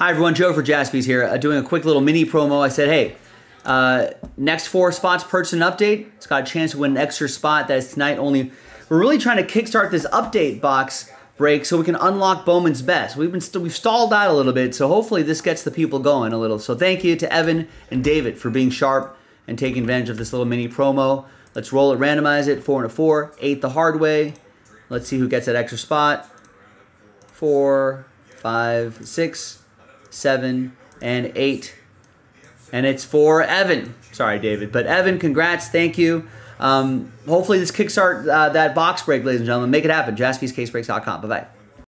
Hi everyone, Joe for Jaspy's here, uh, doing a quick little mini promo. I said, hey, uh, next four spots purchase an update. It's got a chance to win an extra spot. That is tonight only. We're really trying to kickstart this update box break so we can unlock Bowman's best. We've been we've stalled out a little bit, so hopefully this gets the people going a little. So thank you to Evan and David for being sharp and taking advantage of this little mini promo. Let's roll it, randomize it. Four and a four, eight the hard way. Let's see who gets that extra spot. Four, five, six, seven, and eight. And it's for Evan. Sorry, David. But Evan, congrats. Thank you. Um, hopefully, this kickstart uh, that box break, ladies and gentlemen. Make it happen. JaspysCaseBreaks.com. Bye bye.